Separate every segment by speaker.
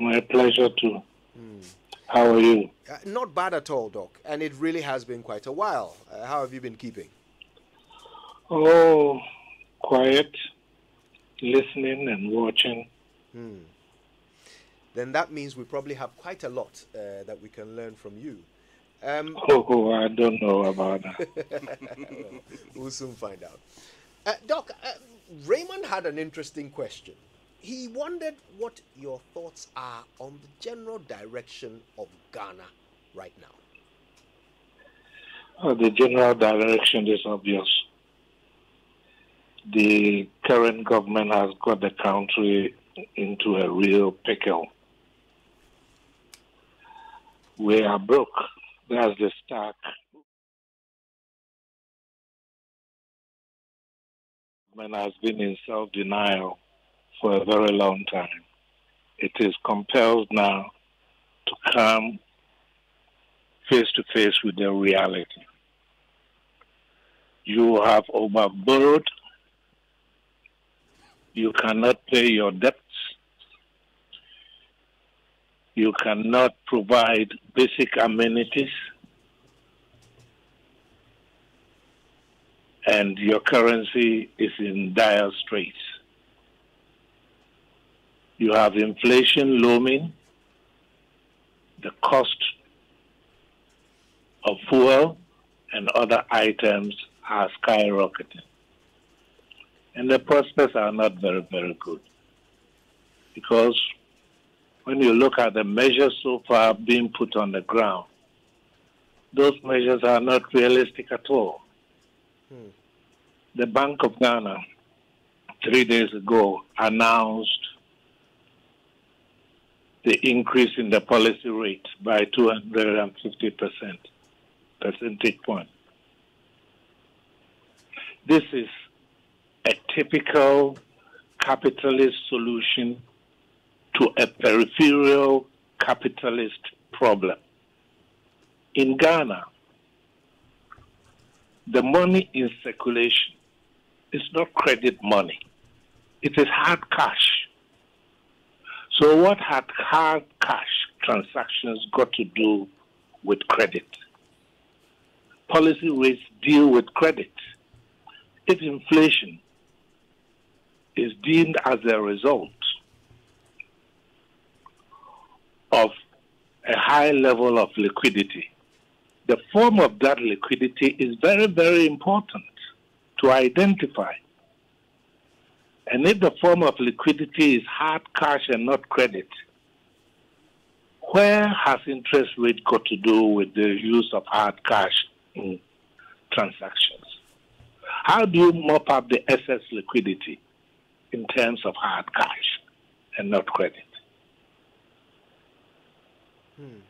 Speaker 1: My pleasure too. Mm. How are you?
Speaker 2: Uh, not bad at all, Doc. And it really has been quite a while. Uh, how have you been keeping?
Speaker 1: Oh, quiet, listening and watching. Hmm.
Speaker 2: Then that means we probably have quite a lot uh, that we can learn from you.
Speaker 1: Um, oh, I don't know about that.
Speaker 2: we'll soon find out. Uh, Doc, uh, Raymond had an interesting question. He wondered what your thoughts are on the general direction of Ghana right now.
Speaker 1: Oh, the general direction is obvious. The current government has got the country into a real pickle. We are broke. That's the stark man has been in self denial for a very long time. It is compelled now to come face to face with the reality. You have overborrowed. You cannot pay your debts. You cannot provide basic amenities. And your currency is in dire straits. You have inflation looming. The cost of fuel and other items are skyrocketing. And the prospects are not very, very good. Because when you look at the measures so far being put on the ground, those measures are not realistic at all. Hmm. The Bank of Ghana, three days ago, announced the increase in the policy rate by 250 percent, percentage point. This is a typical capitalist solution to a peripheral capitalist problem. In Ghana, the money in circulation is not credit money. It is hard cash. So, what had hard cash transactions got to do with credit? Policy rates deal with credit. If inflation is deemed as a result of a high level of liquidity, the form of that liquidity is very, very important to identify. And if the form of liquidity is hard cash and not credit, where has interest rate got to do with the use of hard cash in transactions? How do you mop up the excess liquidity in terms of hard cash and not credit? Hmm.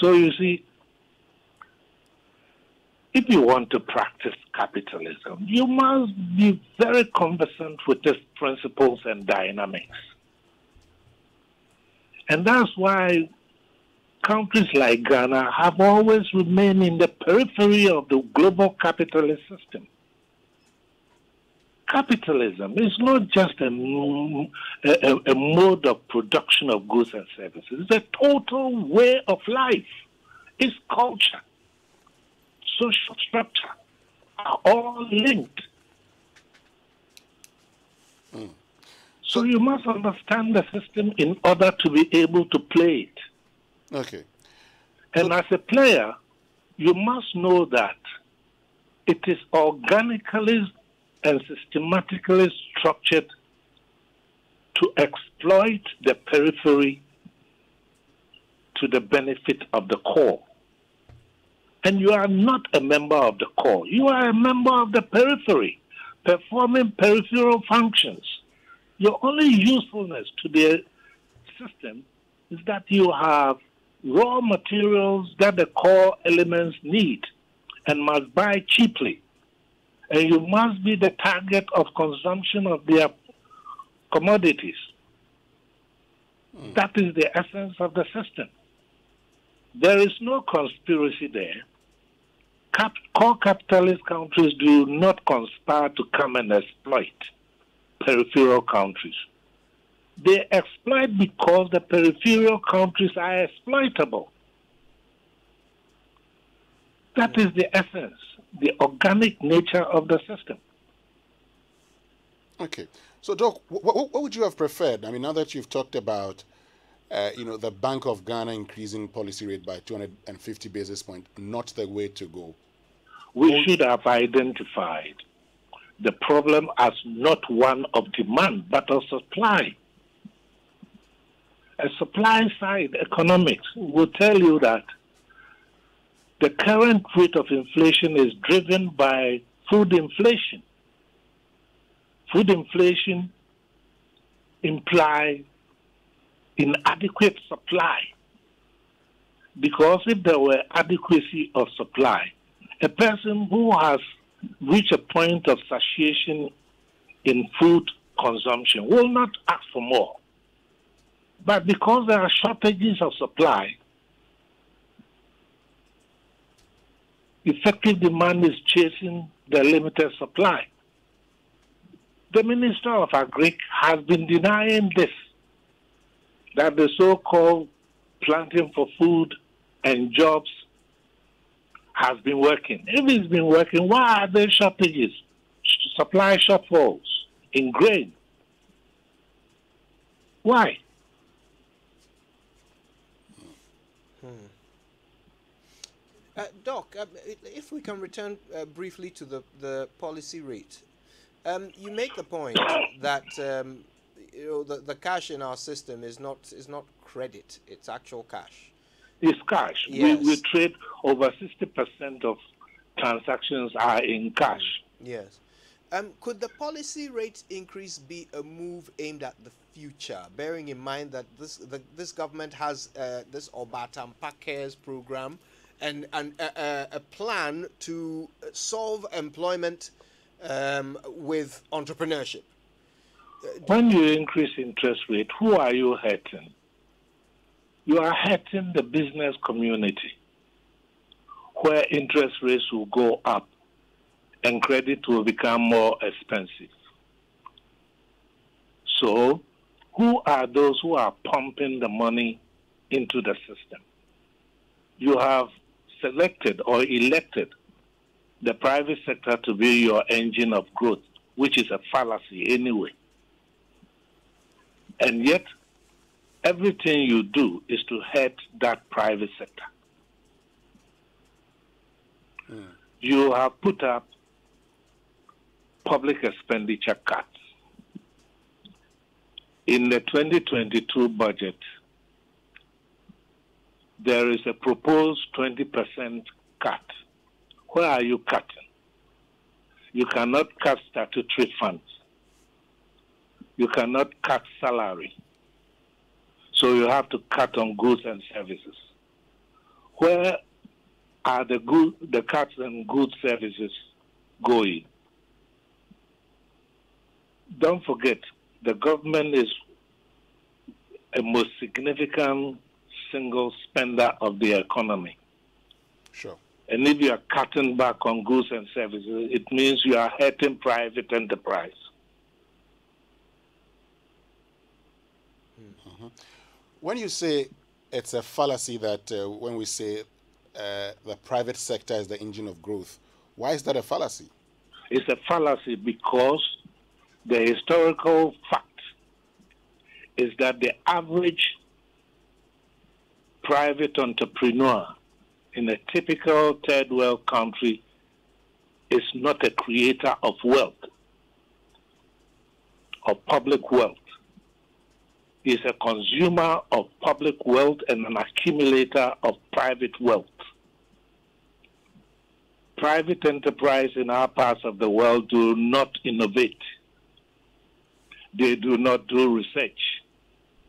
Speaker 1: So you see, if you want to practice capitalism, you must be very conversant with its principles and dynamics. And that's why countries like Ghana have always remained in the periphery of the global capitalist system. Capitalism is not just a, a, a mode of production of goods and services, it's a total way of life, it's culture social structure are all linked. Mm. So you must understand the system in order to be able to play it.
Speaker 3: Okay.
Speaker 1: And so, as a player, you must know that it is organically and systematically structured to exploit the periphery to the benefit of the core and you are not a member of the core. You are a member of the periphery, performing peripheral functions. Your only usefulness to the system is that you have raw materials that the core elements need and must buy cheaply. And you must be the target of consumption of their commodities. Mm. That is the essence of the system. There is no conspiracy there cap- core capitalist countries do not conspire to come and exploit peripheral countries. They exploit because the peripheral countries are exploitable. That is the essence, the organic nature of the system.
Speaker 3: Okay. So, Doc, what, what, would you have preferred? I mean, now that you've talked about, uh, you know, the Bank of Ghana increasing policy rate by 250 basis points, not the way to go.
Speaker 1: We should have identified the problem as not one of demand, but of supply. A supply side economics will tell you that the current rate of inflation is driven by food inflation. Food inflation implies inadequate supply. Because if there were adequacy of supply, a person who has reached a point of satiation in food consumption will not ask for more. But because there are shortages of supply, effective demand is chasing the limited supply. The Minister of Agric has been denying this, that the so-called planting for food and jobs has been working. If it's been working, why are there shortages, supply shortfalls in grain? Why?
Speaker 2: Uh, Doc, uh, if we can return uh, briefly to the, the policy rate, um, you make the point that um, you know the, the cash in our system is not is not credit; it's actual cash.
Speaker 1: It's cash. Yes. We, we trade over sixty percent of transactions are in cash.
Speaker 2: Yes. Um, could the policy rate increase be a move aimed at the future, bearing in mind that this the, this government has uh, this Obatam Cares program and, and a, a plan to solve employment um, with entrepreneurship.
Speaker 1: When you increase interest rate, who are you hurting? You are hurting the business community, where interest rates will go up and credit will become more expensive. So, who are those who are pumping the money into the system? You have selected or elected the private sector to be your engine of growth, which is a fallacy anyway. And yet, everything you do is to hurt that private sector. Mm. You have put up public expenditure cuts. In the 2022 budget, there is a proposed 20% cut. Where are you cutting? You cannot cut statutory funds. You cannot cut salary. So you have to cut on goods and services. Where are the good the cuts and goods and services going? Don't forget, the government is a most significant single spender of the economy.
Speaker 3: Sure.
Speaker 1: And if you are cutting back on goods and services, it means you are hurting private enterprise.
Speaker 3: Mm-hmm. When you say it's a fallacy that uh, when we say uh, the private sector is the engine of growth, why is that a fallacy?
Speaker 1: It's a fallacy because the historical fact is that the average private entrepreneur in a typical third world country is not a creator of wealth or public wealth. Is a consumer of public wealth and an accumulator of private wealth. Private enterprise in our parts of the world do not innovate. They do not do research.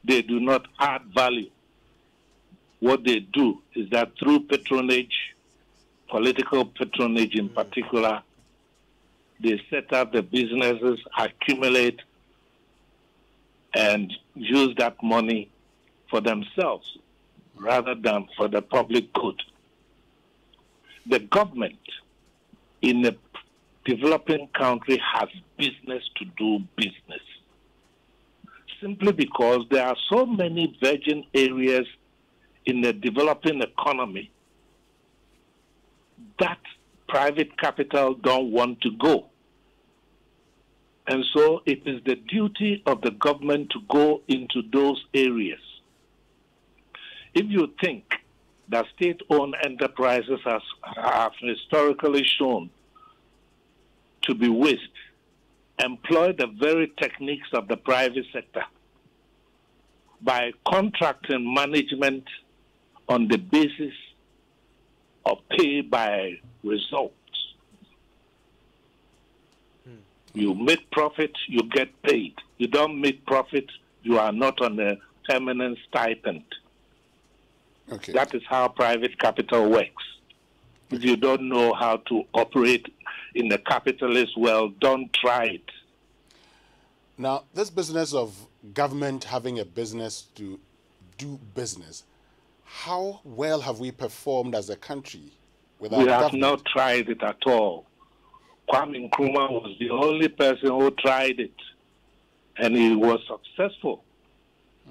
Speaker 1: They do not add value what they do is that through patronage, political patronage in particular, they set up the businesses, accumulate, and use that money for themselves rather than for the public good. The government in a developing country has business to do business. simply because there are so many virgin areas in the developing economy that private capital don't want to go. And so it is the duty of the government to go into those areas. If you think that state owned enterprises has, have historically shown to be waste, employ the very techniques of the private sector by contracting management on the basis of pay by results. Hmm. You make profit, you get paid. You don't make profit, you are not on a permanent stipend. Okay. That is how private capital works. If you don't know how to operate in the capitalist world, don't try it.
Speaker 3: Now, this business of government having a business to do business, how well have we performed as a country
Speaker 1: without We have government? not tried it at all. Kwame Nkrumah was the only person who tried it, and he was successful.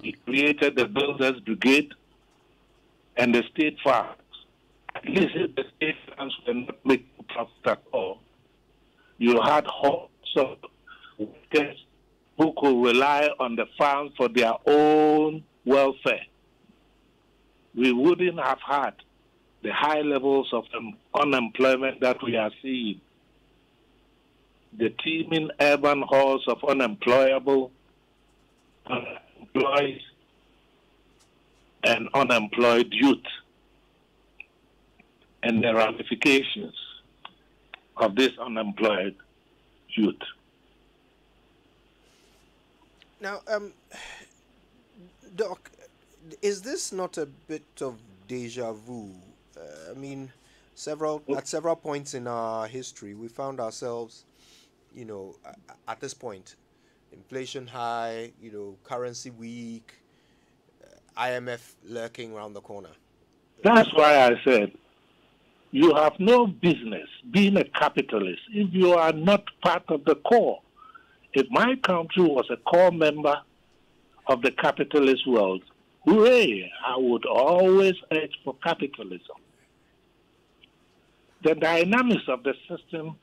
Speaker 1: He created the Builders Brigade and the state farms. At least the state farms were not making profit at all, you had hordes of workers who could rely on the farms for their own welfare. We wouldn't have had the high levels of unemployment that we are seeing. The teeming urban halls of unemployable, unemployed, and unemployed youth, and the ramifications of this unemployed youth.
Speaker 2: Now, um, Doc, is this not a bit of deja vu? Uh, I mean, several at several points in our history, we found ourselves, you know, at this point, inflation high, you know, currency weak, uh, IMF lurking around the corner.
Speaker 1: That's why I said you have no business being a capitalist if you are not part of the core. If my country was a core member of the capitalist world, hooray, I would always urge for capitalism. The dynamics of the system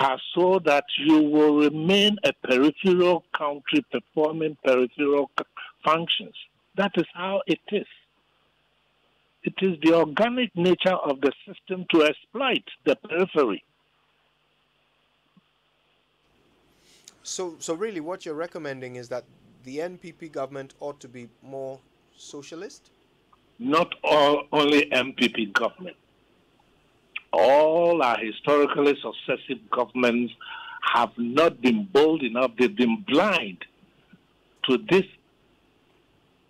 Speaker 1: are so that you will remain a peripheral country performing peripheral functions. That is how it is. It is the organic nature of the system to exploit the periphery.
Speaker 2: So, so really, what you're recommending is that the NPP government ought to be more socialist.
Speaker 1: Not all only NPP government. All our historically successive governments have not been bold enough. They've been blind to this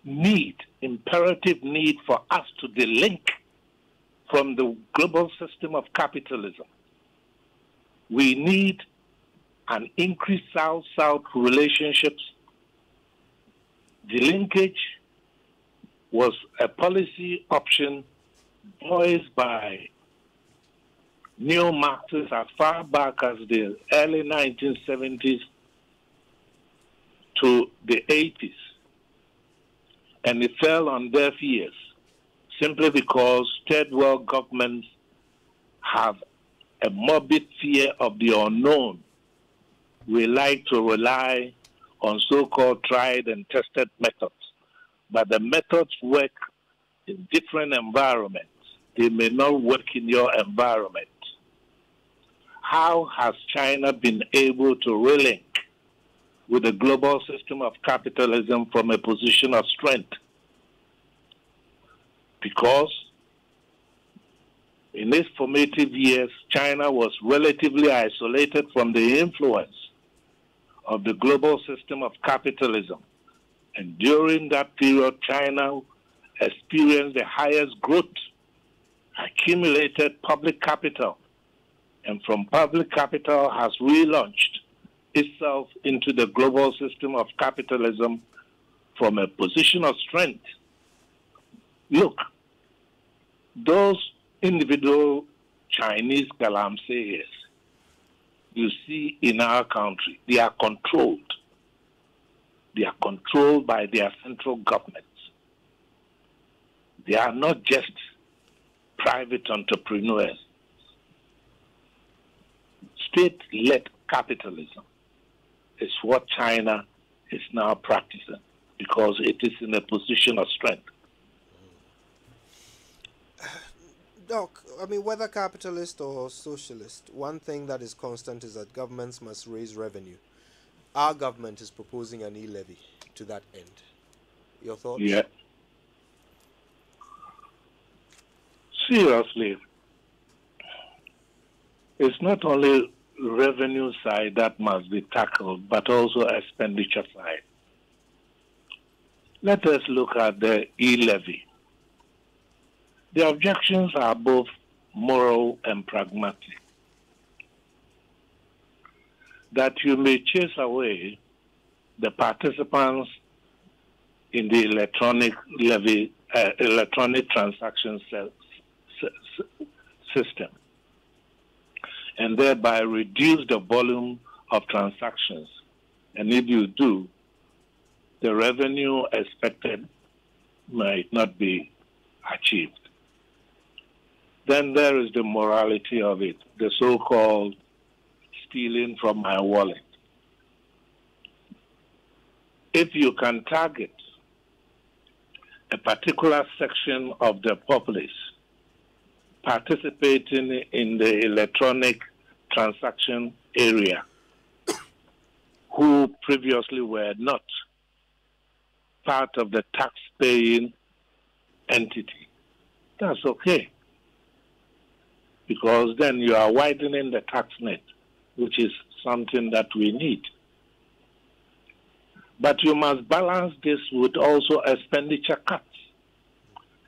Speaker 1: need, imperative need for us to delink from the global system of capitalism. We need an increased South-South relationships. The linkage was a policy option voiced by neo-Marxists as far back as the early 1970s to the 80s. And it fell on deaf ears simply because third world governments have a morbid fear of the unknown we like to rely on so-called tried and tested methods. But the methods work in different environments. They may not work in your environment. How has China been able to relink with the global system of capitalism from a position of strength? Because in its formative years, China was relatively isolated from the influence of the global system of capitalism. And during that period, China experienced the highest growth, accumulated public capital, and from public capital has relaunched itself into the global system of capitalism from a position of strength. Look, those individual Chinese galamseyers you see in our country. They are controlled. They are controlled by their central governments. They are not just private entrepreneurs. State led capitalism is what China is now practicing because it is in a position of strength.
Speaker 2: Doc, I mean, whether capitalist or socialist, one thing that is constant is that governments must raise revenue. Our government is proposing an e levy to that end. Your thoughts?
Speaker 1: Yeah. Seriously, it's not only revenue side that must be tackled, but also expenditure side. Let us look at the e-levy. The objections are both moral and pragmatic. That you may chase away the participants in the electronic levy, uh, electronic transaction system, and thereby reduce the volume of transactions. And if you do, the revenue expected might not be achieved. Then there is the morality of it, the so called stealing from my wallet. If you can target a particular section of the populace participating in the electronic transaction area who previously were not part of the tax paying entity, that's okay because then you are widening the tax net, which is something that we need. But you must balance this with also expenditure cuts.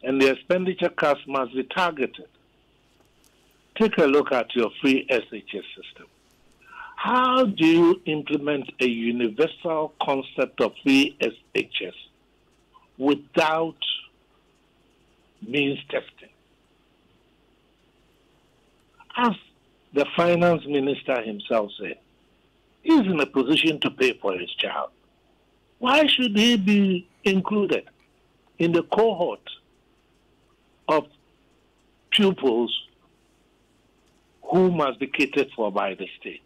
Speaker 1: And the expenditure cuts must be targeted. Take a look at your free SHS system. How do you implement a universal concept of free SHS without means testing? as the finance minister himself said, he's in a position to pay for his child. Why should he be included in the cohort of pupils who must be catered for by the state?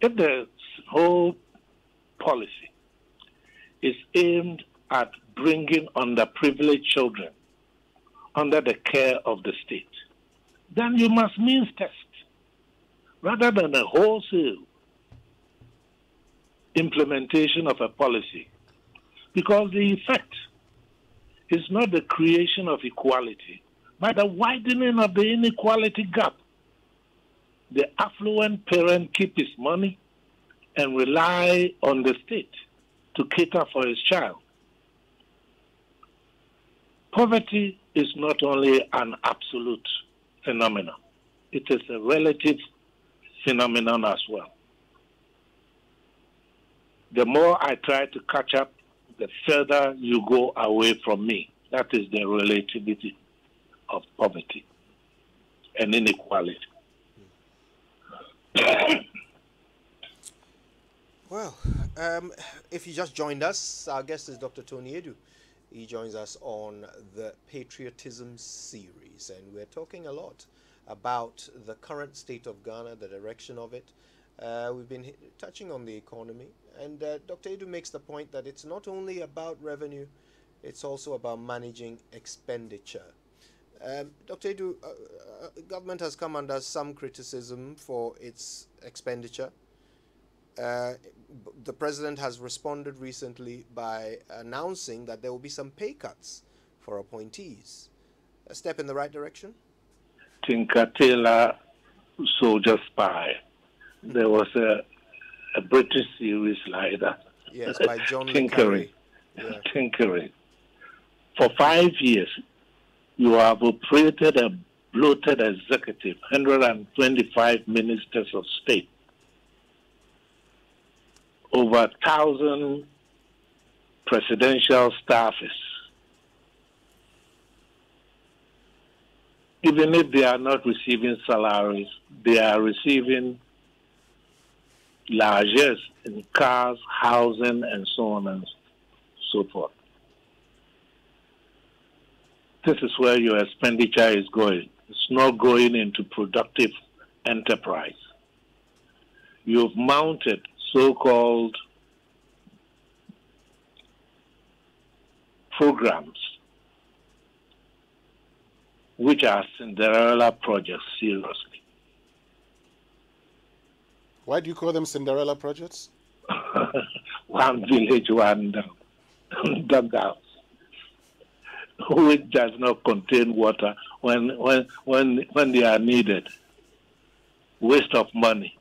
Speaker 1: If the whole policy is aimed at bringing underprivileged children under the care of the state, then you must means test rather than a wholesale implementation of a policy. Because the effect is not the creation of equality, but the widening of the inequality gap. The affluent parent keeps his money and rely on the state to cater for his child. Poverty is not only an absolute phenomenon, it is a relative phenomenon as well. The more I try to catch up, the further you go away from me. That is the relativity of poverty and inequality.
Speaker 2: well, um, if you just joined us, our guest is Dr. Tony Aidoo. He joins us on the Patriotism series, and we're talking a lot about the current state of Ghana, the direction of it. Uh, we've been touching on the economy, and uh, Dr. Aidoo makes the point that it's not only about revenue, it's also about managing expenditure. Um, Dr. Aidoo, uh, uh, government has come under some criticism for its expenditure. Uh, the president has responded recently by announcing that there will be some pay cuts for appointees. A step in the right direction?
Speaker 1: Tinker Tailor Soldier Spy. There was a, a British series like that.
Speaker 2: Yes, by John
Speaker 1: Tinkering. Yeah. Tinkering. For five years, you have operated a bloated executive, 125 ministers of state over a thousand presidential staffers. Even if they are not receiving salaries, they are receiving largesse in cars, housing, and so on and so forth. This is where your expenditure is going. It's not going into productive enterprise. You've mounted so called programs which are Cinderella projects, seriously.
Speaker 3: Why do you call them Cinderella projects?
Speaker 1: one village, one down, dugout, which does not contain water when, when, when, when they are needed. Waste of money.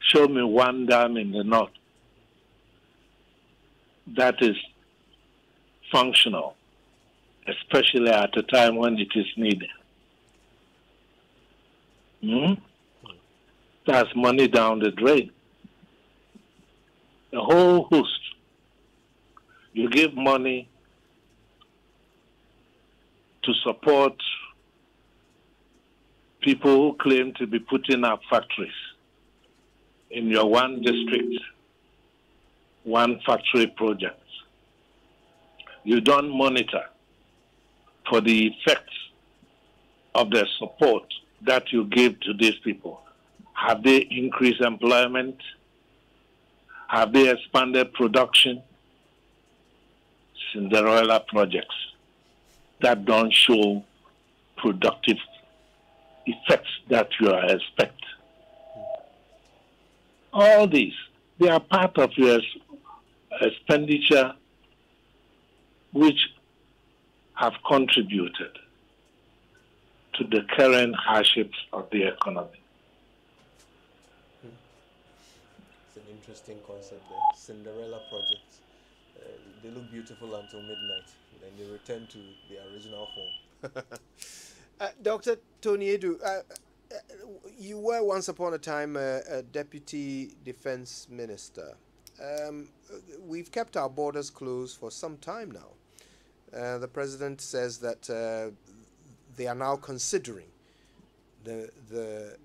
Speaker 1: Show me one dam in the north that is functional especially at a time when it is needed. Hmm? That's money down the drain. The whole host. You give money to support people who claim to be putting up factories in your one district, one factory project. You don't monitor for the effects of the support that you give to these people? Have they increased employment? Have they expanded production? Cinderella projects that don't show productive effects that you expect. All these, they are part of your expenditure which have contributed to the current hardships of the economy.
Speaker 2: It's an interesting concept there. Cinderella projects. They look beautiful until midnight, then they return to their original form. uh, Dr. Tony Aidoo, uh, uh, you were once upon a time a, a deputy defense minister. Um, we've kept our borders closed for some time now. Uh, the president says that uh, they are now considering the the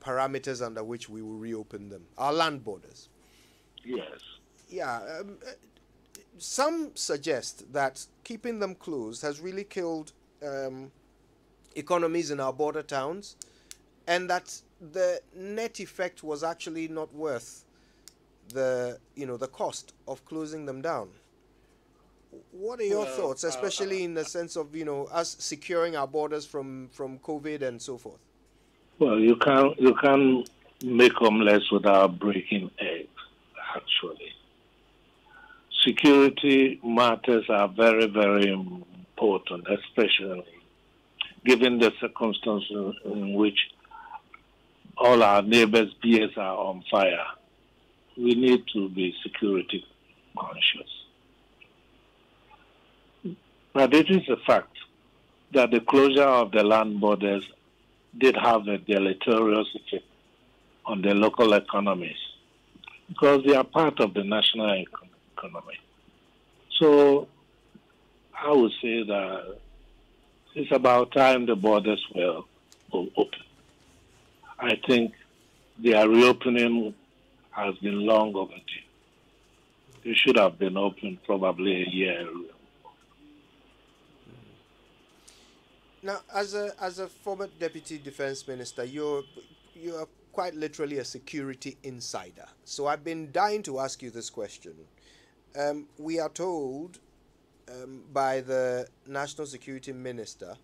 Speaker 2: parameters under which we will reopen them, our land borders.
Speaker 1: Yes.
Speaker 2: Yeah. Um, uh, some suggest that keeping them closed has really killed um, economies in our border towns, and that the net effect was actually not worth the you know the cost of closing them down. What are your well, thoughts, uh, especially uh, in the sense of you know us securing our borders from from COVID and so forth?
Speaker 1: Well, you can you can make omelets without breaking eggs. Actually, security matters are very very important, especially given the circumstances in which all our neighbors' beers are on fire. We need to be security conscious. But it is a fact that the closure of the land borders did have a deleterious effect on the local economies because they are part of the national economy. So I would say that it's about time the borders were open. I think their reopening has been long overdue. They should have been open probably a year ago.
Speaker 2: Now, as a as a former deputy defense minister, you're you're quite literally a security insider. So I've been dying to ask you this question. Um, we are told um, by the national security minister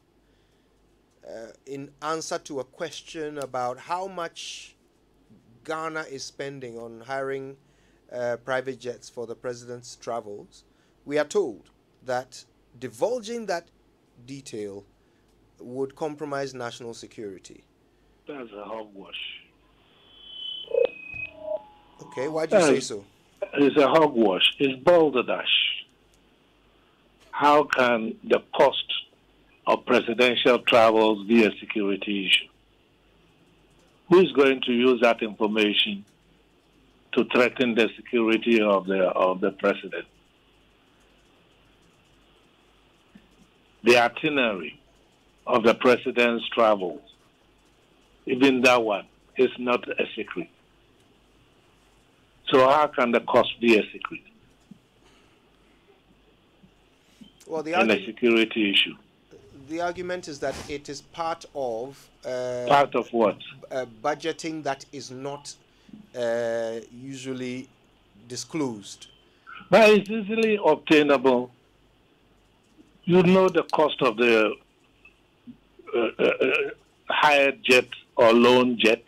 Speaker 2: uh, in answer to a question about how much Ghana is spending on hiring uh, private jets for the president's travels. We are told that divulging that detail would compromise national security?
Speaker 1: That's a hogwash.
Speaker 2: Okay, why do you say so?
Speaker 1: It's a hogwash. It's balderdash. How can the cost of presidential travels be a security issue? Who is going to use that information to threaten the security of the of the president? The itinerary of the president's travels. Even that one is not a secret. So how can the cost be a secret?
Speaker 2: Well, the
Speaker 1: and a security issue.
Speaker 2: the argument is that it is part of uh,
Speaker 1: Part of what?
Speaker 2: uh, budgeting that is not uh, usually disclosed.
Speaker 1: But it's easily obtainable. You know the cost of the uh, uh, uh, hired jet or loan jet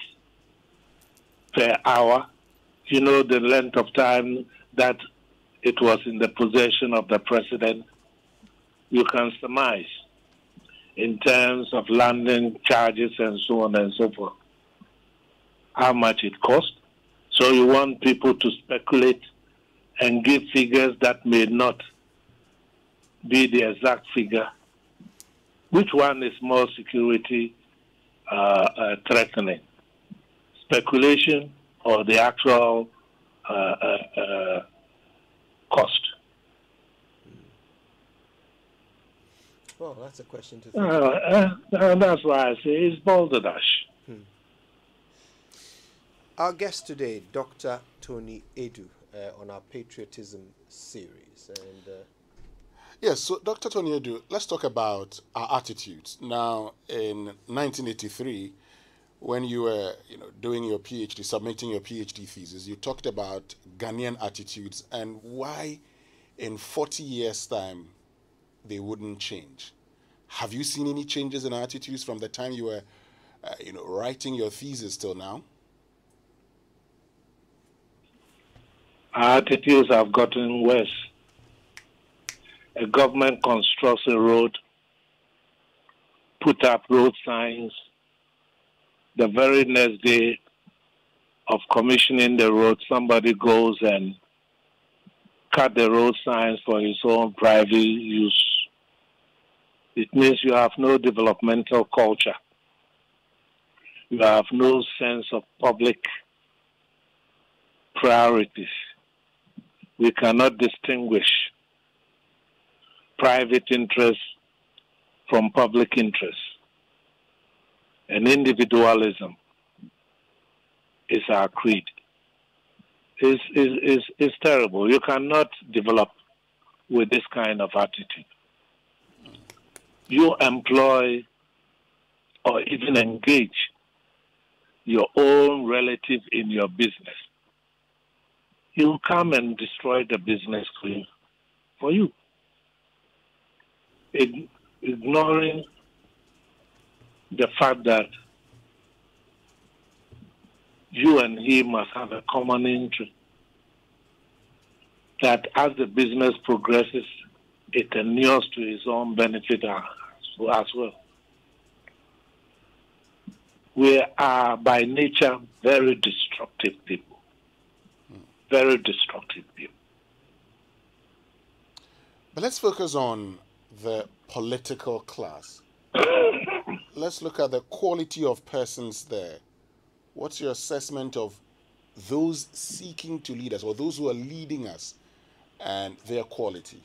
Speaker 1: per hour. You know the length of time that it was in the possession of the president. You can surmise in terms of landing charges and so on and so forth how much it cost. So you want people to speculate and give figures that may not be the exact figure. Which one is more security uh, uh, threatening? Speculation or the actual uh, uh, uh, cost?
Speaker 2: Well, that's a question to think.
Speaker 1: Uh, uh, that's why I say it's balderdash.
Speaker 2: Our guest today, Dr. Tony Aidoo, uh, on our patriotism series, and uh,
Speaker 3: Yes, so Dr. Tony Aidoo, let's talk about our attitudes. Now, in 1983, when you were you know, doing your PhD, submitting your PhD thesis, you talked about Ghanaian attitudes and why in 40 years' time they wouldn't change. Have you seen any changes in attitudes from the time you were uh, you know, writing your thesis till now?
Speaker 1: Attitudes have gotten worse. A government constructs a road, put up road signs. The very next day of commissioning the road, somebody goes and cut the road signs for his own private use. It means you have no developmental culture. You have no sense of public priorities. We cannot distinguish private interest from public interest. And individualism is our creed. It's, it's, it's, it's terrible. You cannot develop with this kind of attitude. You employ or even engage your own relative in your business. He'll come and destroy the business for you. For you. Ig- ignoring the fact that you and he must have a common interest. That as the business progresses, it inures to his own benefit as as well. We are by nature very destructive people. Very destructive people.
Speaker 3: But let's focus on the political class. let's look at the quality of persons there. What's your assessment of those seeking to lead us or those who are leading us and their quality?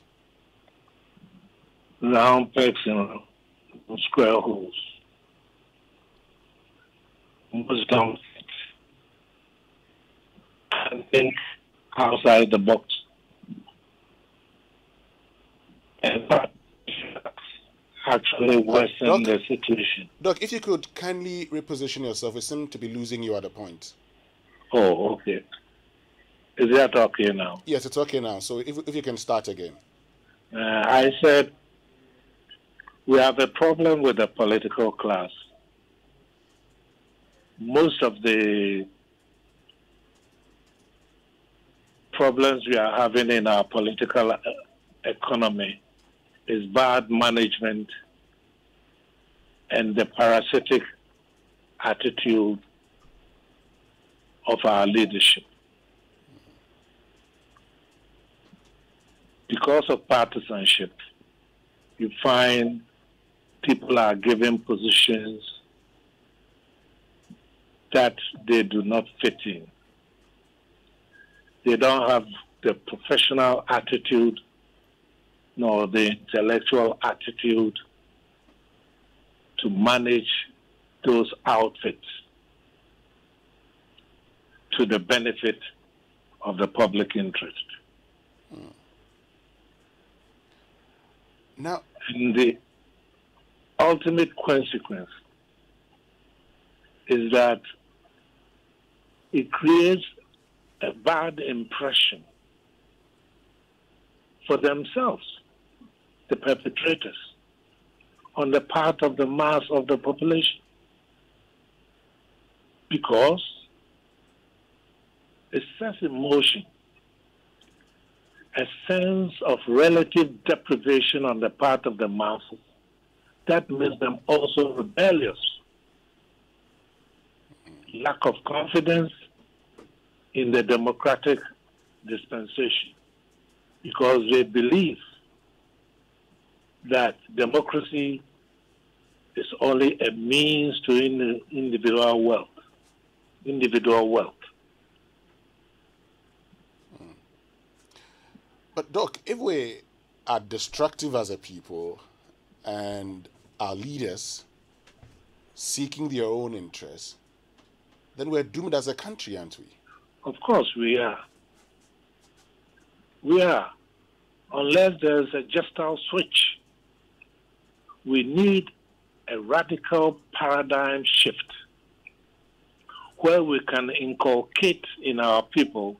Speaker 1: Round pegs square holes. Wisdom and think outside the box. And that actually worsen
Speaker 3: Doc?
Speaker 1: the situation.
Speaker 3: Doc, if you could kindly reposition yourself, we seem to be losing you at a point.
Speaker 1: Oh, okay. Is that okay now?
Speaker 3: Yes, it's okay now. So if, if you can start again.
Speaker 1: Uh, I said we have a problem with the political class. Most of the problems we are having in our political uh, economy is bad management and the parasitic attitude of our leadership. Because of partisanship, you find people are given positions that they do not fit in. They don't have the professional attitude nor the intellectual attitude to manage those outfits to the benefit of the public interest. Hmm.
Speaker 3: Now,
Speaker 1: and the ultimate consequence is that it creates a bad impression for themselves, the perpetrators, on the part of the mass of the population. Because it sets in motion a sense of relative deprivation on the part of the masses that makes them also rebellious. Lack of confidence in the democratic dispensation because they believe that democracy is only a means to individual wealth. Individual wealth.
Speaker 3: But Doc, if we are destructive as a people and our leaders seeking their own interests, then we're doomed as a country, aren't we?
Speaker 1: Of course we are. We are. Unless there's a gestalt switch, we need a radical paradigm shift where we can inculcate in our people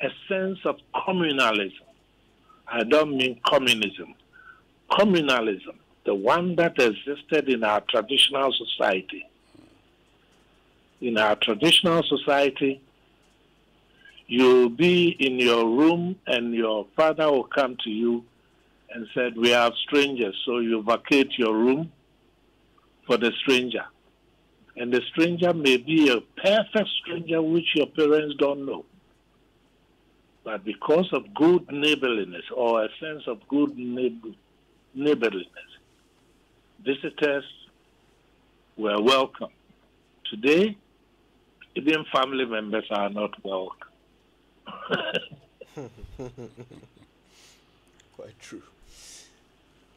Speaker 1: a sense of communalism. I don't mean communism. Communalism, the one that existed in our traditional society. In our traditional society, you'll be in your room and your father will come to you and said, we have strangers, so you vacate your room for the stranger. And the stranger may be a perfect stranger which your parents don't know. But because of good neighborliness or a sense of good neighborliness, visitors were welcome. Today, even family members are not welcome.
Speaker 2: Quite true.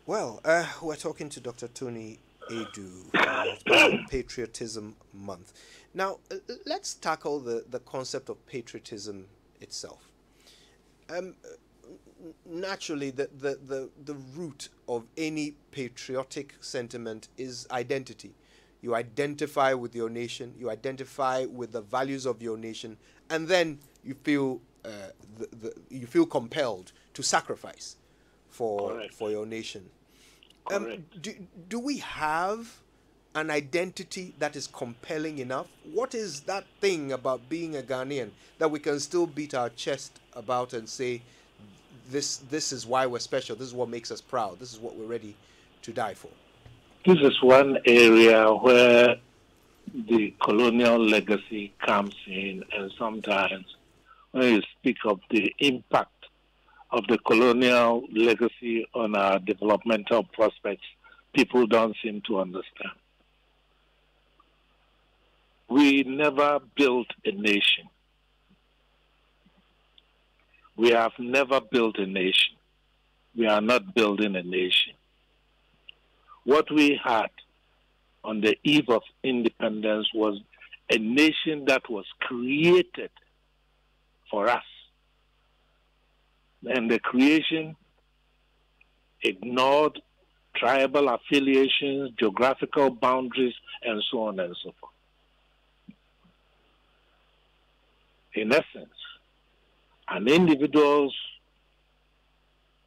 Speaker 2: Well, uh, we're talking to Dr. Tony Aidoo, Patriotism Month. Now, uh, let's tackle the, the concept of patriotism itself. Um, naturally, the, the, the, the root of any patriotic sentiment is identity. You identify with your nation, you identify with the values of your nation, and then you feel uh, the, the, you feel compelled to sacrifice for Correct. for your nation. Um, do, do we have an identity that is compelling enough? What is that thing about being a Ghanaian that we can still beat our chest about and say, this this is why we're special. This is what makes us proud. This is what we're ready to die for.
Speaker 1: This is one area where the colonial legacy comes in, and sometimes when you speak of the impact of the colonial legacy on our developmental prospects, people don't seem to understand. We never built a nation. We have never built a nation. We are not building a nation. What we had on the eve of independence was a nation that was created for us. And the creation ignored tribal affiliations, geographical boundaries, and so on and so forth. in essence, an individual's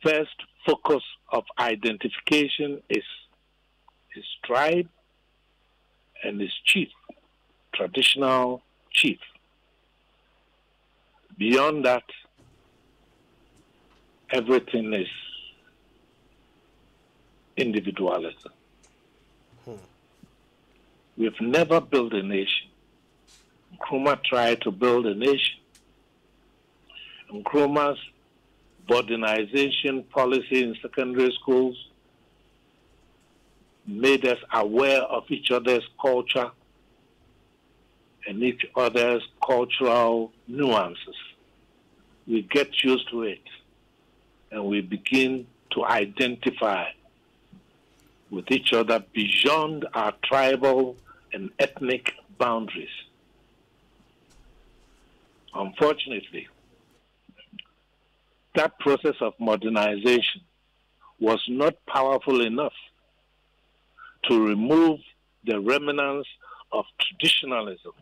Speaker 1: first focus of identification is his tribe and his chief, traditional chief. Beyond that, everything is individualism. Hmm. We've never built a nation Nkrumah tried to build a nation. Nkrumah's modernization policy in secondary schools made us aware of each other's culture and each other's cultural nuances. We get used to it and we begin to identify with each other beyond our tribal and ethnic boundaries. Unfortunately, that process of modernization was not powerful enough to remove the remnants of traditionalism,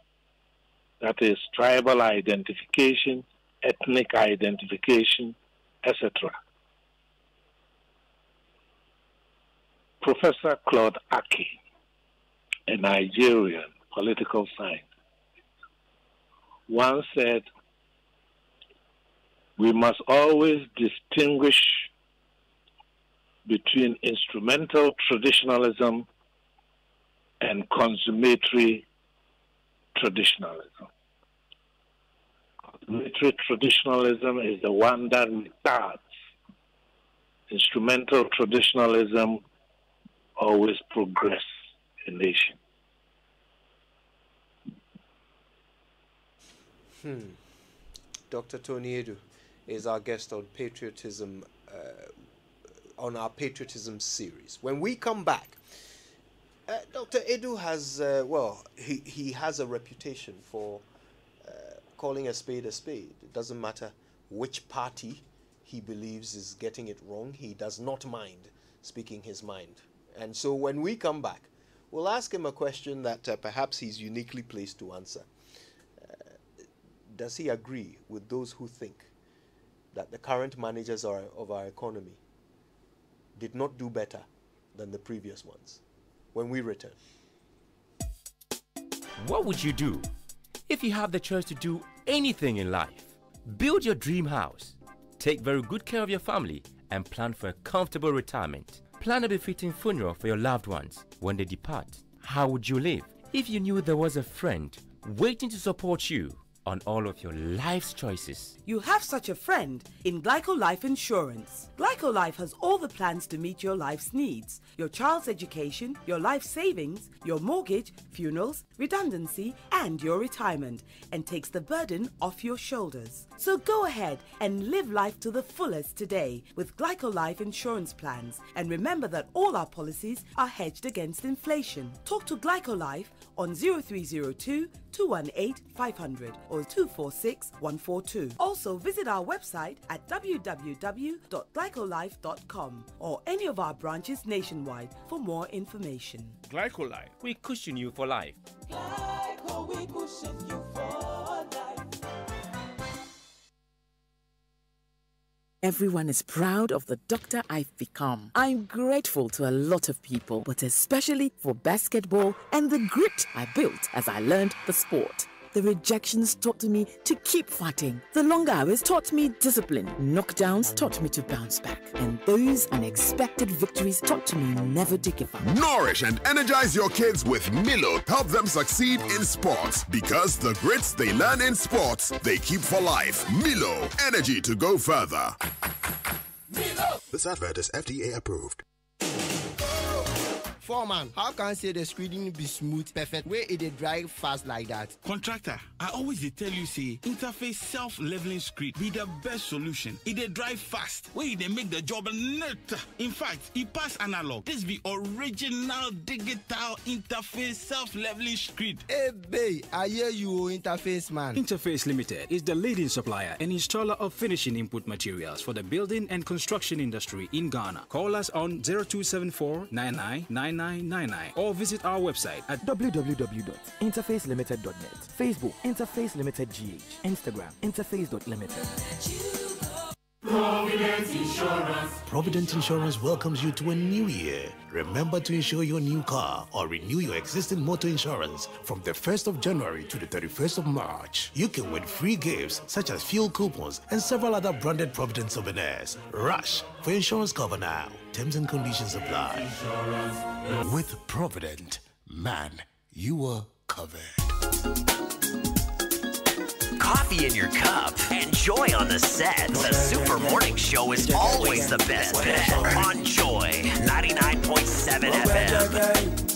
Speaker 1: that is, tribal identification, ethnic identification, etc. Professor Claude Ake, a Nigerian political scientist, once said, we must always distinguish between instrumental traditionalism and consummatory traditionalism. Consummatory traditionalism is the one that retards. Instrumental traditionalism always progress a nation.
Speaker 2: Hmm. Dr. Tony Aidoo is our guest on patriotism, uh, on our patriotism series. When we come back, uh, Dr. Aidoo has, uh, well, he, he has a reputation for calling a spade a spade. It doesn't matter which party he believes is getting it wrong, he does not mind speaking his mind. And so when we come back, we'll ask him a question that uh, perhaps he's uniquely placed to answer. Uh, does he agree with those who think that the current managers of our economy did not do better than the previous ones? when we return.
Speaker 4: What would you do if you have the choice to do anything in life? Build your dream house, take very good care of your family, and plan for a comfortable retirement. Plan a befitting funeral for your loved ones when they depart. How would you live if you knew there was a friend waiting to support you on all of your life's choices.
Speaker 5: You have such a friend in GLICO Life Insurance. GLICO Life has all the plans to meet your life's needs your child's education, your life savings, your mortgage, funerals, redundancy, and your retirement, and takes the burden off your shoulders. So go ahead and live life to the fullest today with GLICO Life Insurance plans. And remember that all our policies are hedged against inflation. Talk to GLICO Life on 0302 218 500 or 246 142. Also, visit our website at www.glycolife.com or any of our branches nationwide for more information.
Speaker 4: GLICO Life, we cushion you for life.
Speaker 6: GLICO, we cushion you for life.
Speaker 7: Everyone is proud of the doctor I've become. I'm grateful to a lot of people, but especially for basketball and the grit I built as I learned the sport. The rejections taught me to keep fighting. The long hours taught me discipline. Knockdowns taught me to bounce back. And those unexpected victories taught me never to give up.
Speaker 8: Nourish and energize your kids with Milo. Help them succeed in sports. Because the grits they learn in sports, they keep for life. Milo, energy to go further.
Speaker 9: Milo. This advert is FDA approved.
Speaker 10: Foreman, how can I say the screening be smooth, perfect, where it drive fast like that?
Speaker 11: Contractor, I always tell you say interface self-leveling screen be the best solution. It drive fast, where they make the job net. In fact, it pass analog. This be original digital interface self-leveling screen.
Speaker 10: Hey, babe, I hear you, Interface man.
Speaker 12: Interface Limited is the leading supplier and installer of finishing input materials for the building and construction industry in Ghana. Call us on 0274 9999 9999 or visit our website at
Speaker 13: www.interfacelimited.net. Facebook Interface Limited GH. Instagram Interface.limited.
Speaker 14: Provident Insurance.
Speaker 15: Provident Insurance welcomes you to a new year. Remember to insure your new car or renew your existing motor insurance from the 1st of January to the 31st of March. You can win free gifts such as fuel coupons and several other branded Provident souvenirs. Rush for insurance cover now. Terms and conditions apply.
Speaker 16: With Provident, man, you are covered
Speaker 17: coffee in your cup, and joy on the set. The Super Morning Show is always the best bet on Joy 99.7
Speaker 18: FM.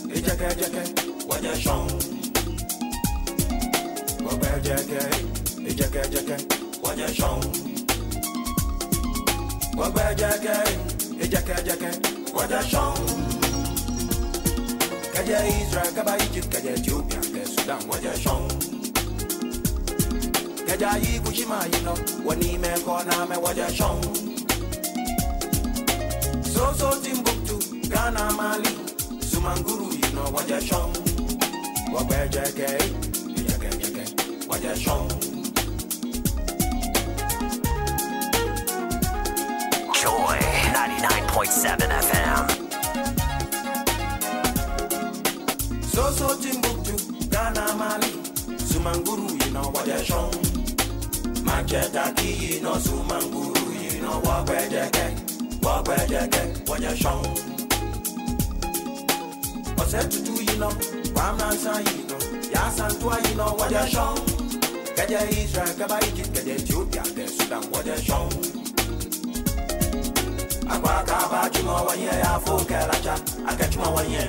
Speaker 18: Kaja Israel, Kaba Egypt, Kaja Ethiopia, Sudan, Waja Shong.
Speaker 14: Keja yi kushima yino, wani me kona me waja. So so Timbuktu, Ghana Mali, Sumanguru yino waja shong. Wabwe jeke, yeke yeke, waja.
Speaker 17: Joy 99.7 FM.
Speaker 14: So so Timbuktu, Ghana Mali, Sumanguru waja shong. Macheta ki yino Sumanguru jeke, wabwe jeke, waja shong. Ose tutu yino, Wamnansa yino, Yasantua yino waja shong. Kaja Israel, Kaba Egypt, Kaja Ethiopia, Sudan shong. akwakaba chuma wanye akachuma wanye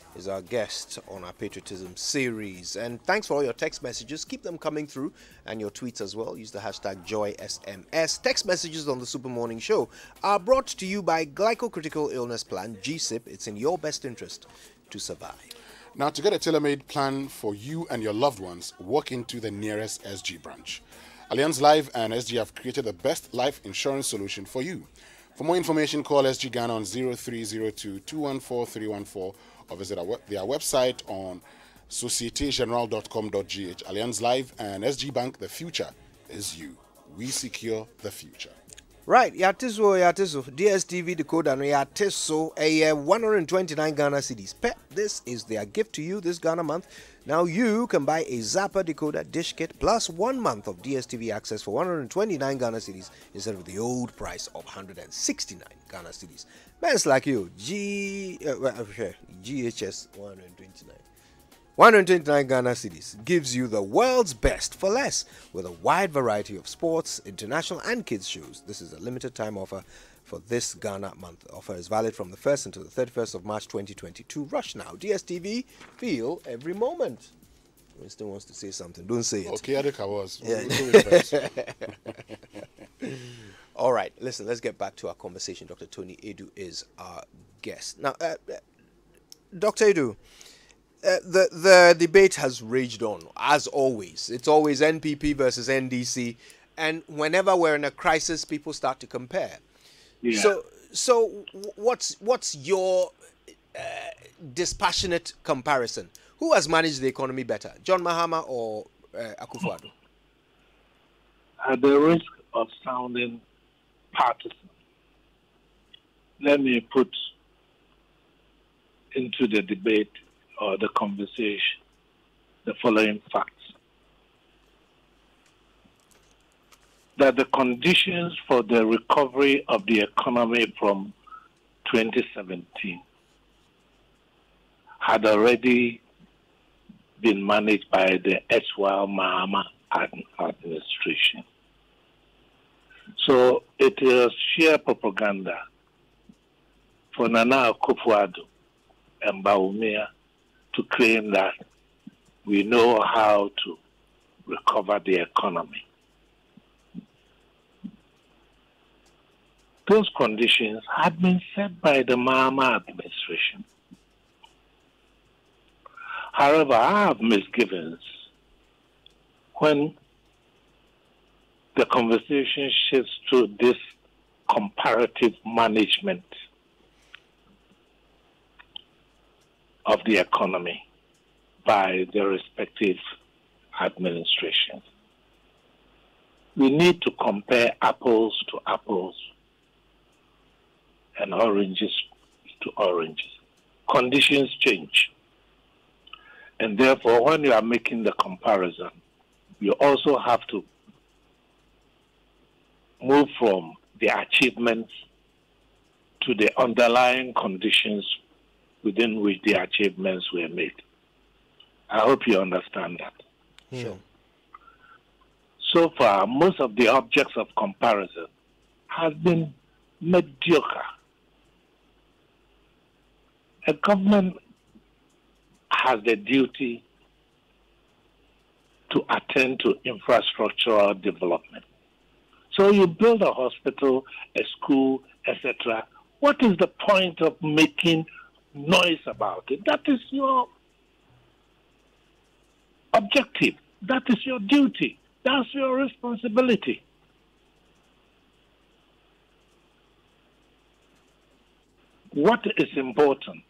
Speaker 17: is
Speaker 2: our guest on our patriotism series. And thanks for all your text messages. Keep them coming through and your tweets as well. Use the hashtag JoySMS. Text messages on the Super Morning Show are brought to you by Glycocritical Illness Plan, GSIP. It's in your best interest to survive.
Speaker 3: Now, to get a tailor made plan for you and your loved ones, walk into the nearest SG branch. Allianz Life and SG have created the best life insurance solution for you. For more information, call SG Ghana on 0302 214 314 or visit our, their website on societegeneral.com.gh. Allianz Life and SG Bank, the future is you. We secure the future.
Speaker 2: Right, yatiso yatiso DSTV decoder no yatiso a 129 Ghana. Pet, this is their gift to you this Ghana month. Now you can buy a Zappa decoder dish kit plus one month of DSTV access for 129 Ghana cedis instead of the old price of 169 Ghana cedis. Men's like you, G uh, well, GHS 129. 129 Ghana cedis gives you the world's best for less with a wide variety of sports, international, and kids shows. This is a limited time offer for this Ghana month. The Offer is valid from the 1st until the 31st of March 2022. Rush now. DSTV, feel every moment. Winston wants to say something. Don't say it.
Speaker 3: Okay, Adeka was.
Speaker 2: Yeah.
Speaker 3: We'll do it first.
Speaker 2: All right, listen, let's get back to our conversation. Dr. Tony Aidoo is our guest. Now, uh, uh, Dr. Aidoo, uh, the the debate has raged on as always. It's always NPP versus NDC, and whenever we're in a crisis, people start to compare.
Speaker 1: Yeah.
Speaker 2: So so what's what's your uh, dispassionate comparison? Who has managed the economy better, John Mahama or uh, Akufo-Addo?
Speaker 1: At the risk of sounding partisan, let me put into the debate or the conversation the following facts. That the conditions for the recovery of the economy from 2017 had already been managed by the Eswal Mahama administration. So it is sheer propaganda for Nana Akufo-Addo and Bawumia to claim that we know how to recover the economy. Those conditions had been set by the Mahama administration. However, I have misgivings when the conversation shifts to this comparative management of the economy by the respective administrations. We need to compare apples to apples and oranges to oranges. conditions change. And therefore, when you are making the comparison, you also have to move from the achievements to the underlying conditions within which the achievements were made. I hope you understand that. Hmm.
Speaker 2: Sure.
Speaker 1: So far, most of the objects of comparison have been mediocre. A government has the duty to attend to infrastructural development. So you build a hospital, a school, etc. What is the point of making noise about it? That is your objective. That is your duty. That's your responsibility. What is important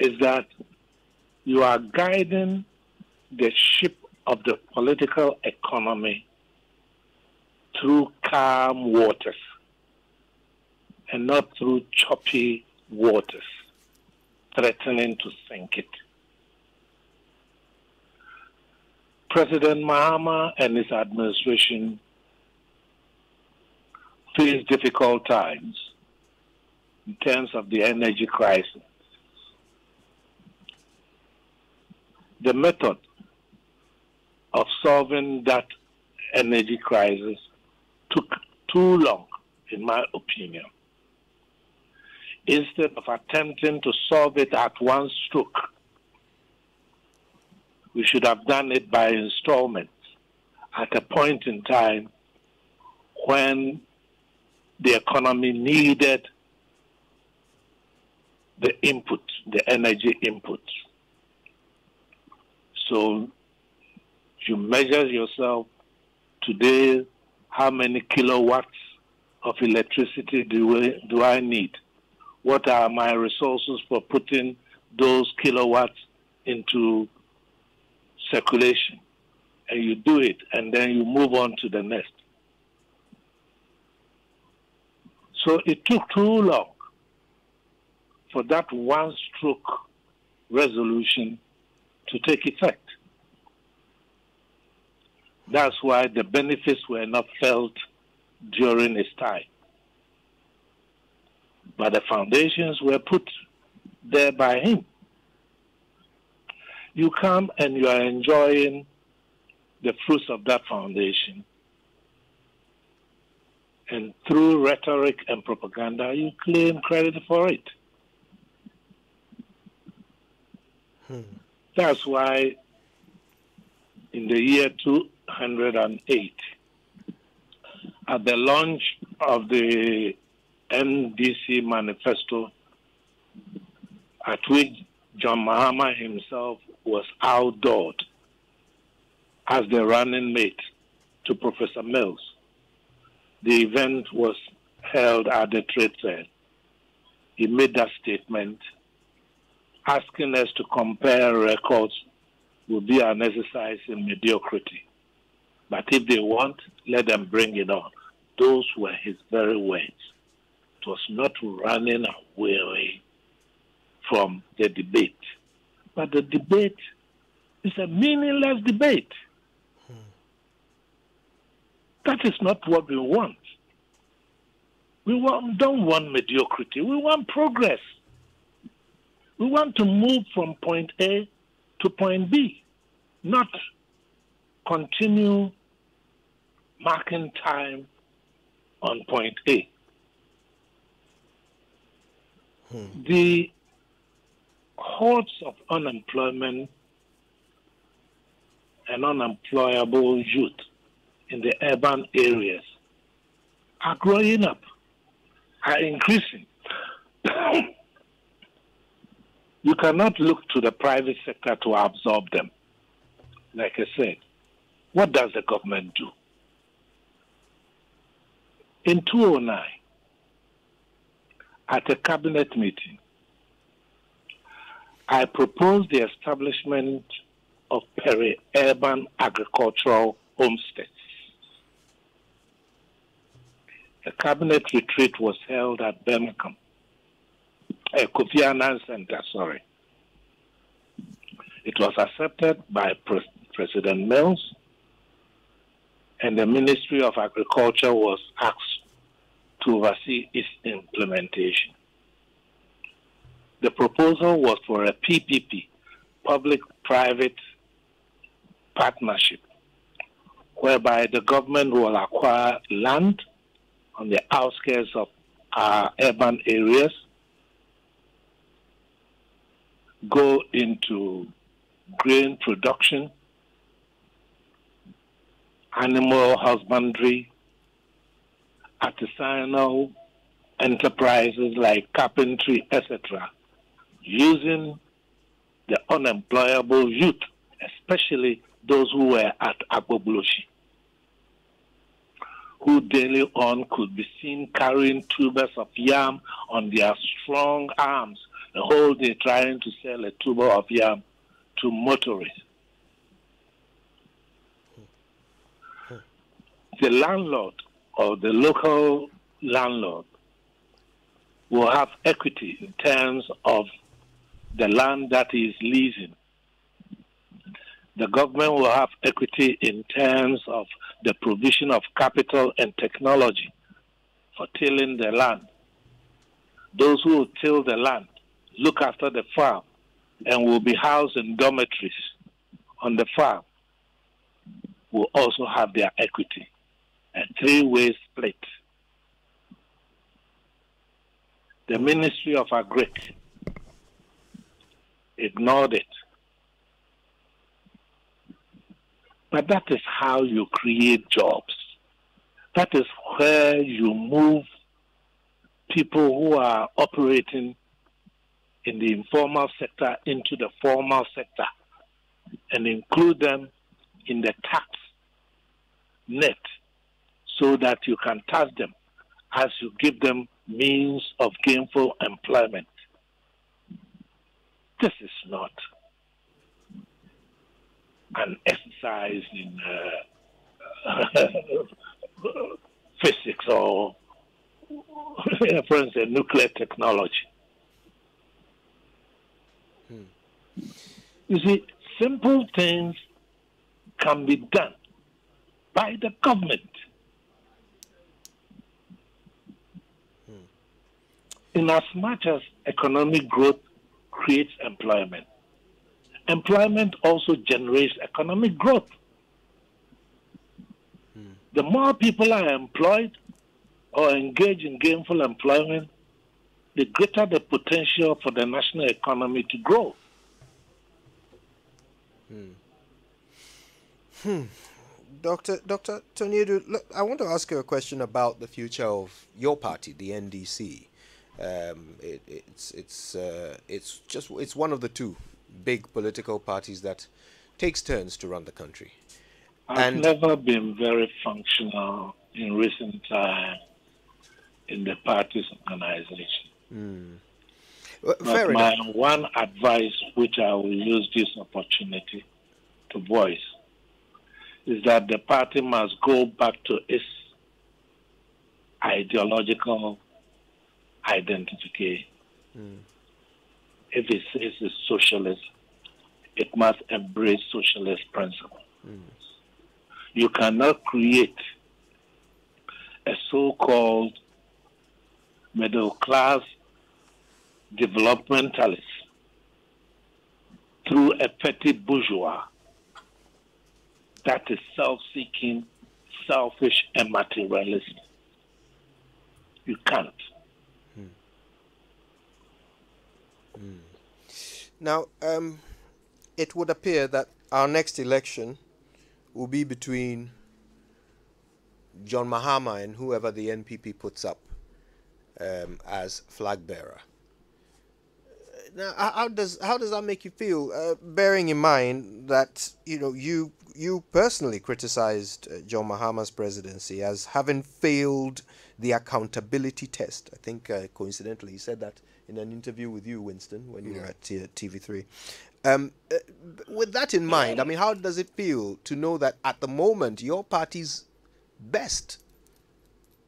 Speaker 1: is that you are guiding the ship of the political economy through calm waters and not through choppy waters, threatening to sink it. President Mahama and his administration face difficult times in terms of the energy crisis. The method of solving that energy crisis took too long, in my opinion. Instead of attempting to solve it at one stroke, we should have done it by installments at a point in time when the economy needed the input, the energy input. So you measure yourself today, how many kilowatts of electricity do, we, do I need? What are my resources for putting those kilowatts into circulation? And you do it, and then you move on to the next. So it took too long for that one stroke resolution to take effect. That's why the benefits were not felt during his time. But the foundations were put there by him. You come and you are enjoying the fruits of that foundation. And through rhetoric and propaganda, you claim credit for it.
Speaker 2: Hmm.
Speaker 1: That's why in the year 2008, at the launch of the NDC manifesto, at which John Mahama himself was outdoored as the running mate to Professor Mills. The event was held at the trade fair. He made that statement asking us to compare records will be an exercise in mediocrity. But if they want, let them bring it on. Those were his very words. It was not running away from the debate. But the debate is a meaningless debate. That is not what we want. We want, don't want mediocrity. We want progress. We want to move from point A to point B, not continue marking time on point A. Hmm. The hordes of unemployment and unemployable youth in the urban areas are growing up, are increasing. you cannot look to the private sector to absorb them. Like I said, what does the government do? In 2009, at a cabinet meeting, I proposed the establishment of peri-urban agricultural homesteads. A cabinet retreat was held at Birmingham. Uh, Kofi Annan Center, sorry. It was accepted by Pre- President Mills, and the Ministry of Agriculture was asked to oversee its implementation. The proposal was for a PPP, public private partnership, whereby the government will acquire land on the outskirts of urban areas, go into grain production, animal husbandry, artisanal enterprises like carpentry, etc., using the unemployable youth, especially those who were at Agbogbloshie, who daily on could be seen carrying tubers of yam on their strong arms, the whole day trying to sell a tuber of yam to motorists. The landlord or the local landlord will have equity in terms of the land that is leasing. The government will have equity in terms of the provision of capital and technology for tilling the land. Those who till the land, look after the farm, and will be housed in dormitories on the farm will also have their equity. A three-way split. The Ministry of Agric ignored it. But that is how you create jobs. That is where you move people who are operating in the informal sector into the formal sector and include them in the tax net so that you can tax them as you give them means of gainful employment. This is not an exercise in uh, physics or, for instance, nuclear technology. You see, simple things can be done by the government. Hmm. In as much as economic growth creates employment, employment also generates economic growth. Hmm. The more people are employed or engaged in gainful employment, the greater the potential for the national economy to grow.
Speaker 2: Hmm. Hmm. Dr. Dr. Tony Aidoo, look, I want to ask you a question about the future of your party, the NDC. Um, it, it's it's uh, it's just it's one of the two big political parties that takes turns to run the country.
Speaker 1: I've never been very functional in recent time in the party's organization.
Speaker 2: Mm.
Speaker 1: But
Speaker 2: fair
Speaker 1: my
Speaker 2: enough.
Speaker 1: one advice, which I will use this opportunity to voice, is that the party must go back to its ideological identity.
Speaker 2: Mm.
Speaker 1: If it says it's socialist, it must embrace socialist principles.
Speaker 2: Mm.
Speaker 1: You cannot create a so-called middle class developmentalist through a petty bourgeois that is self-seeking, selfish, and materialist. You can't.
Speaker 2: Now, um, it would appear that our next election will be between John Mahama and whoever the NPP puts up um, as flag bearer. Now, how does how does that make you feel? Uh, bearing in mind that you know you you personally criticized uh, John Mahama's presidency as having failed the accountability test. I think uh, coincidentally he said that in an interview with you, Winston, when you were at T- TV3. Um, uh, with that in mind, I mean, how does it feel to know that at the moment your party's best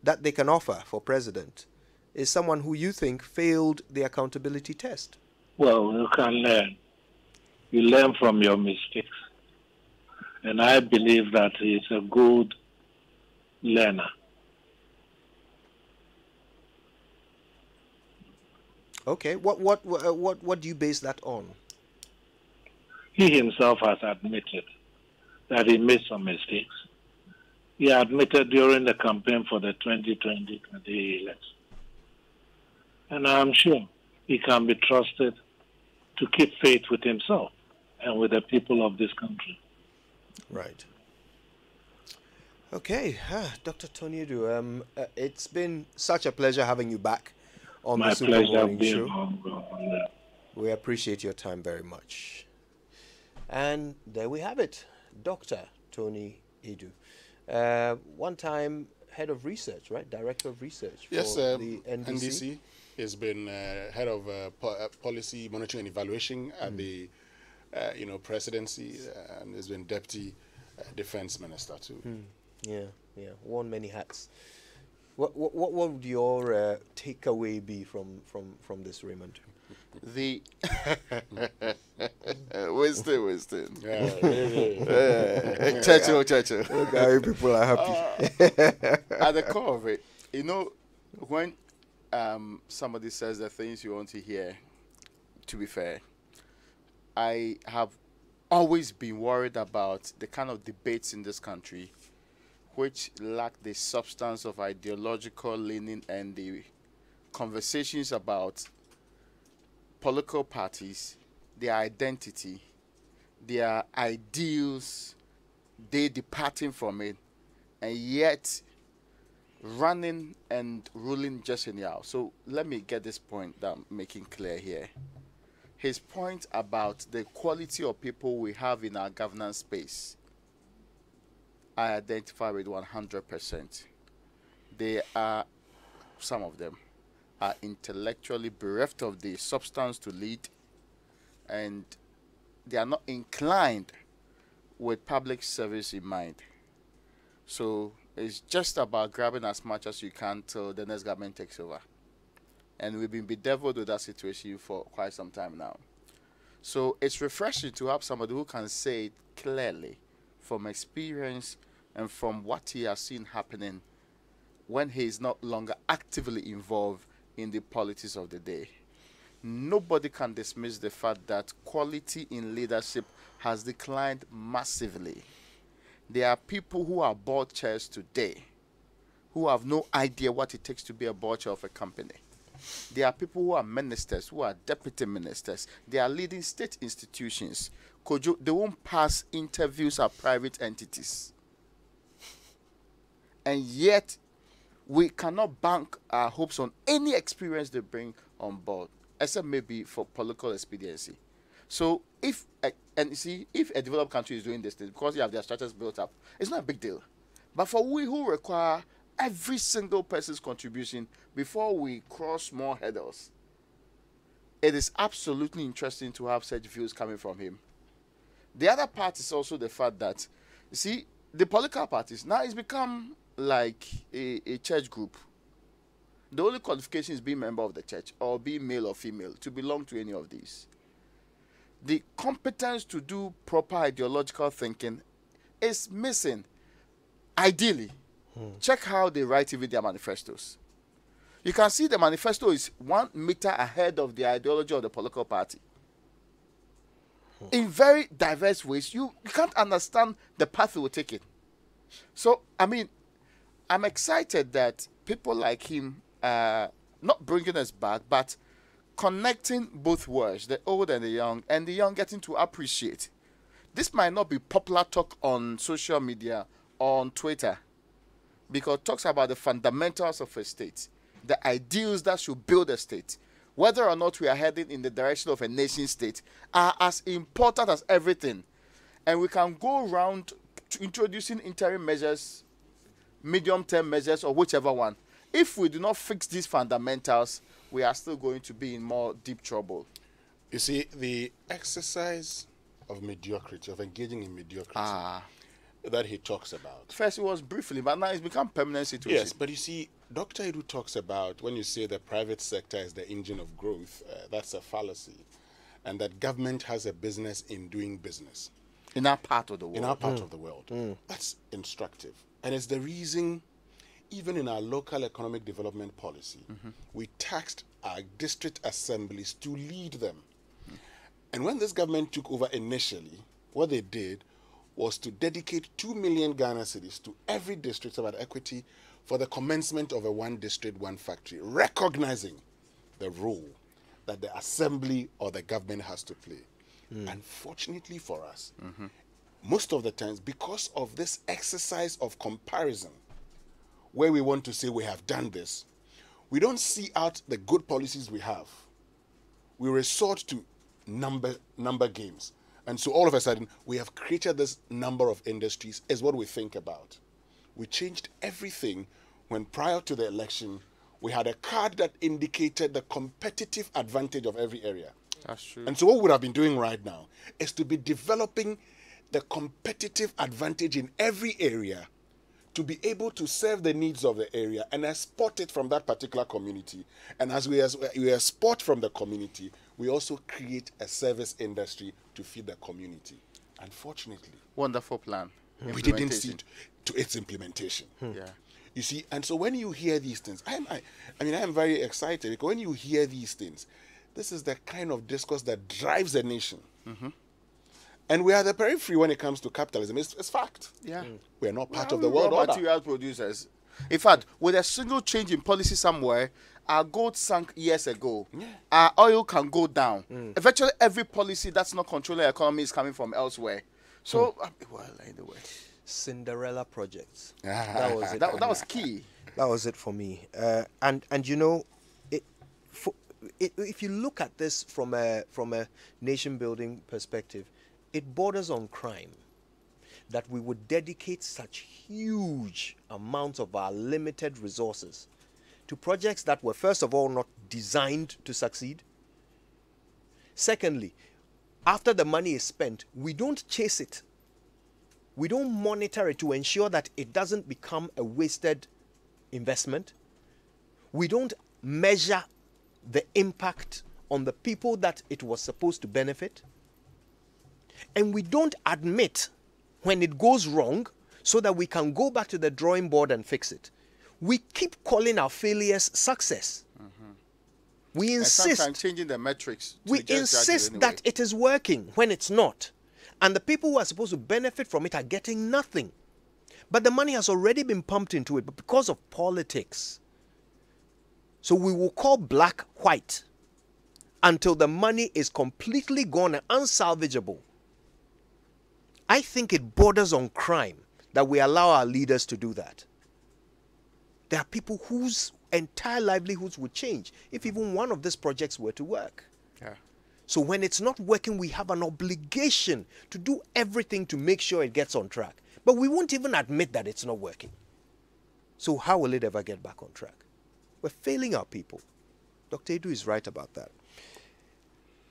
Speaker 2: that they can offer for president is someone who you think failed the accountability test.
Speaker 1: Well, you can learn. You learn from your mistakes. And I believe that he's a good learner.
Speaker 2: Okay, what what uh, what what do you base that on?
Speaker 1: He himself has admitted that he made some mistakes. He admitted during the campaign for the 2020 election. And I'm sure he can be trusted to keep faith with himself and with the people of this country.
Speaker 2: Right. Okay, ah, Dr. Tony Aidoo, um, uh, it's been such a pleasure having you back on
Speaker 1: My
Speaker 2: the Super
Speaker 1: pleasure
Speaker 2: Morning
Speaker 1: being
Speaker 2: Show.
Speaker 1: on.
Speaker 2: We appreciate your time very much. And there we have it, Dr. Tony Aidoo. Uh, one time head of research, right? Director of research
Speaker 3: Yes,
Speaker 2: for
Speaker 3: um,
Speaker 2: the NDC.
Speaker 3: NDC has been uh, head of uh, po- uh, policy monitoring and evaluation at
Speaker 2: Mm.
Speaker 3: the uh, you know presidency, and has been deputy uh, defense minister too.
Speaker 2: Hmm. Yeah, yeah, worn many hats. What what what what would your uh, takeaway be from from from this, Raymond?
Speaker 18: The Winston, Winston.
Speaker 2: Yeah,
Speaker 18: Uh, Churchill, Churchill.
Speaker 2: Look how people are happy.
Speaker 18: Uh, at the core of it, you know, when um, somebody says the things you want to hear, to be fair, I have always been worried about the kind of debates in this country which lack the substance of ideological leaning and the conversations about political parties, their identity, their ideals, they departing from it, and yet running and ruling just anyhow. So let me get this point that I'm making clear here. His point about the quality of people we have in our governance space, I identify with 100%. They are, some of them, are intellectually bereft of the substance to lead, and they are not inclined with public service in mind. So it's just about grabbing as much as you can till the next government takes over. And we've been bedeviled with that situation for quite some time now. So it's refreshing to have somebody who can say it clearly from experience and from what he has seen happening when he is not longer actively involved in the politics of the day. Nobody can dismiss the fact that quality in leadership has declined massively. There are people who are board chairs today who have no idea what it takes to be a board chair of a company. There are people who are ministers, who are deputy ministers. They are leading state institutions. Kojo, they won't pass interviews at private entities. And yet, we cannot bank our hopes on any experience they bring on board, except maybe for political expediency. So, if a- and you see, if a developed country is doing this thing because you have their structures built up, it's not a big deal. But for we who require every single person's contribution before we cross more hurdles, it is absolutely interesting to have such views coming from him. The other part is also the fact that, you see, the political parties now it's become like a, a church group. The only qualification is being member of the church or being male or female to belong to any of these. The competence to do proper ideological thinking is missing. Ideally, check how they write even their manifestos. You can see the manifesto is one meter ahead of the ideology of the political party. In very diverse ways, you, you can't understand the path it will take it. So, I mean, I'm excited that people like him uh, not bringing us back, but connecting both worlds, the old and the young, and the young getting to appreciate. This might not be popular talk on social media or on Twitter, because it talks about the fundamentals of a state, the ideals that should build a state. Whether or not we are heading in the direction of a nation state are as important as everything. And we can go around introducing interim measures, medium term measures, or whichever one. If we do not fix these fundamentals, we are still going to be in more deep trouble.
Speaker 3: You see, the exercise of mediocrity, of engaging in mediocrity, that he talks about.
Speaker 18: First, it was briefly, but now it's become permanent situation.
Speaker 3: Yes, but you see, Dr. Aidoo talks about when you say the private sector is the engine of growth, uh, that's a fallacy, and that government has a business in doing business.
Speaker 18: in our part of the world.
Speaker 3: In our part
Speaker 18: Mm.
Speaker 3: of the world. That's instructive. And it's the reason, even in our local economic development policy, mm-hmm. we taxed our district assemblies to lead them. And when this government took over initially, what they did was to dedicate 2 million Ghana cedis to every district about equity for the commencement of a one district, one factory, recognizing the role that the assembly or the government has to play. Mm. Unfortunately for us, mm-hmm. most of the times, because of this exercise of comparison, where we want to say we have done this, we don't see out the good policies we have. We resort to number number games. And so all of a sudden, we have created this number of industries, is what we think about. We changed everything when prior to the election, we had a card that indicated the competitive advantage of every area.
Speaker 18: That's true.
Speaker 3: And so, what we would have been doing right now is to be developing the competitive advantage in every area to be able to serve the needs of the area and export it from that particular community. And as we, as we export from the community, we also create a service industry to feed the community. Unfortunately,
Speaker 18: Wonderful plan.
Speaker 3: we didn't see
Speaker 18: it
Speaker 3: to, to its implementation. Hmm.
Speaker 18: Yeah.
Speaker 3: You see, and so when you hear these things, I am, I, I mean, I am very excited because when you hear these things, this is the kind of discourse that drives a nation. Mm-hmm. And we are the periphery when it comes to capitalism. It's, it's fact.
Speaker 18: Yeah.
Speaker 3: We are not part
Speaker 18: Well,
Speaker 3: of the
Speaker 18: we're
Speaker 3: world
Speaker 18: raw
Speaker 3: order.
Speaker 18: material producers. In fact, with a single change in policy somewhere, our gold sank years ago. Our oil can go down. Eventually, every policy that's not controlling the economy is coming from elsewhere. So, uh, well, anyway.
Speaker 2: Cinderella projects. That was it.
Speaker 18: That- that was key.
Speaker 2: That was it for me. Uh, and and you know, it, for, it, if you look at this from a from a nation building perspective, it borders on crime. That we would dedicate such huge amounts of our limited resources to projects that were first of all not designed to succeed. Secondly, after the money is spent, we don't chase it we don't monitor it to ensure that it doesn't become a wasted investment. We don't measure the impact on the people that it was supposed to benefit. And we don't admit when it goes wrong so that we can go back to the drawing board and fix it. We keep calling our failures success. Mm-hmm. We
Speaker 18: And
Speaker 2: insist
Speaker 18: sometimes changing the metrics.
Speaker 2: we insist
Speaker 18: anyway.
Speaker 2: that it is working when it's not. And the people who are supposed to benefit from it are getting nothing. But the money has already been pumped into it but because of politics. So we will call black white until the money is completely gone and unsalvageable. I think it borders on crime that we allow our leaders to do that. There are people whose entire livelihoods would change if even one of these projects were to work.
Speaker 18: Yeah.
Speaker 2: So when it's not working, we have an obligation to do everything to make sure it gets on track. But we won't even admit that it's not working. So how will it ever get back on track? We're failing our people. Dr. Aidoo is right about that.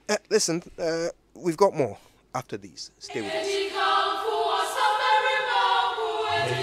Speaker 2: Uh, listen, uh, we've got more after these. Stay with us.